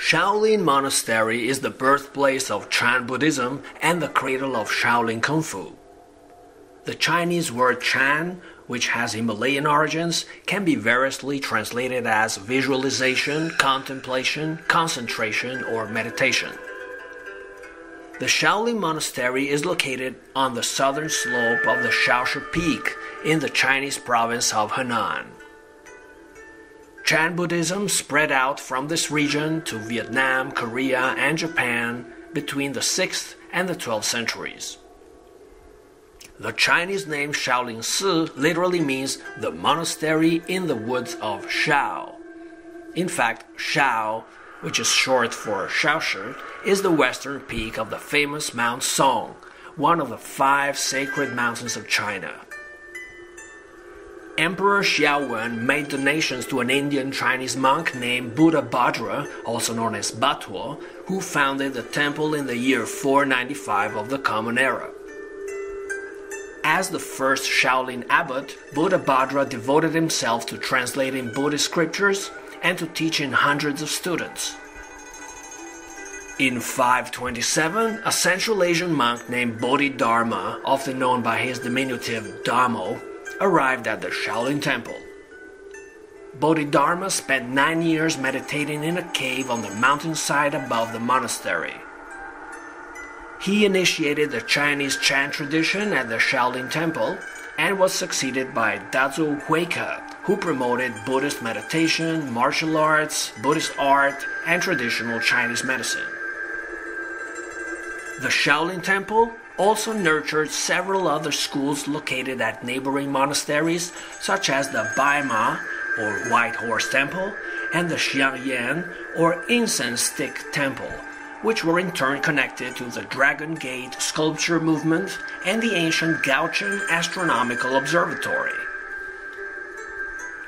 Shaolin Monastery is the birthplace of Chan Buddhism and the cradle of Shaolin Kung Fu. The Chinese word Chan, which has Himalayan origins, can be variously translated as visualization, contemplation, concentration, or meditation. The Shaolin Monastery is located on the southern slope of the Shaoshi Peak in the Chinese province of Henan. Chan Buddhism spread out from this region to Vietnam, Korea, and Japan between the 6th and the 12th centuries. The Chinese name Shaolin Si literally means the monastery in the woods of Shao. In fact, Shao which is short for Shaoshi, is the western peak of the famous Mount Song, one of the five sacred mountains of China. Emperor Xiaowen made donations to an Indian Chinese monk named Buddhabhadra, also known as Batuo, who founded the temple in the year 495 of the Common Era. As the first Shaolin abbot, Buddhabhadra devoted himself to translating Buddhist scriptures and to teaching hundreds of students. In 527, a Central Asian monk named Bodhidharma, often known by his diminutive Dharmo, arrived at the Shaolin Temple. Bodhidharma spent nine years meditating in a cave on the mountainside above the monastery. He initiated the Chinese Chan tradition at the Shaolin Temple and was succeeded by Dazu Huike, who promoted Buddhist meditation, martial arts, Buddhist art, and traditional Chinese medicine. The Shaolin Temple also nurtured several other schools located at neighboring monasteries, such as the Baima, or White Horse Temple, and the Xiangyan, or Incense Stick Temple, which were in turn connected to the Dragon Gate sculpture movement and the ancient Gaocheng Astronomical Observatory.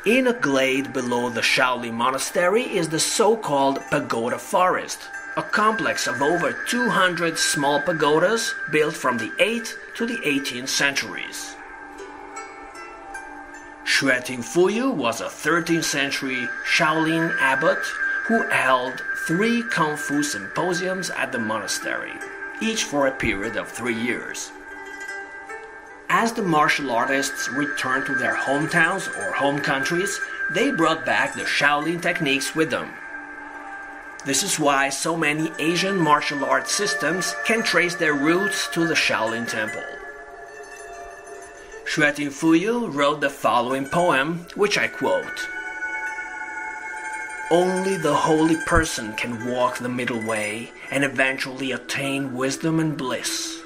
In a glade below the Shaolin Monastery is the so called Pagoda Forest, a complex of over 200 small pagodas built from the 8th to the 18th centuries. Xueting Fuyu was a 13th century Shaolin abbot who held three Kung Fu symposiums at the monastery, each for a period of three years. As the martial artists returned to their hometowns or home countries, they brought back the Shaolin techniques with them. This is why so many Asian martial arts systems can trace their roots to the Shaolin Temple. Xueting Fuyu wrote the following poem, which I quote Only the holy person can walk the middle way and eventually attain wisdom and bliss.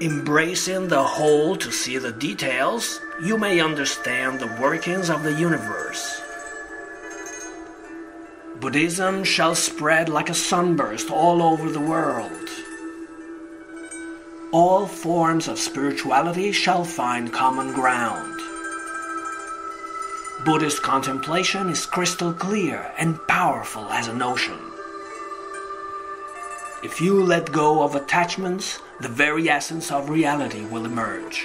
Embracing the whole to see the details, you may understand the workings of the universe. Buddhism shall spread like a sunburst all over the world. All forms of spirituality shall find common ground. Buddhist contemplation is crystal clear and powerful as an ocean. If you let go of attachments, the very essence of reality will emerge.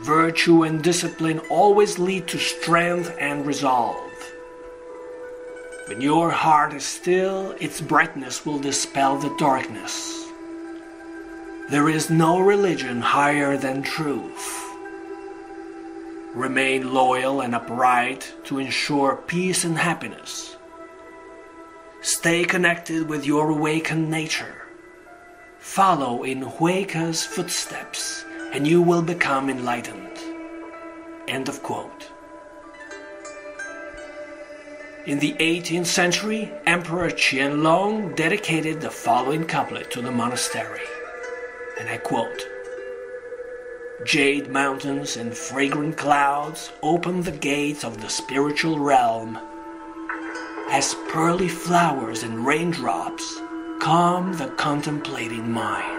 Virtue and discipline always lead to strength and resolve. When your heart is still, its brightness will dispel the darkness. There is no religion higher than truth. Remain loyal and upright to ensure peace and happiness. Stay connected with your awakened nature. Follow in Huike's footsteps, and you will become enlightened. End of quote. In the 18th century, Emperor Qianlong dedicated the following couplet to the monastery, and I quote Jade mountains and fragrant clouds open the gates of the spiritual realm as pearly flowers and raindrops calm the contemplating mind.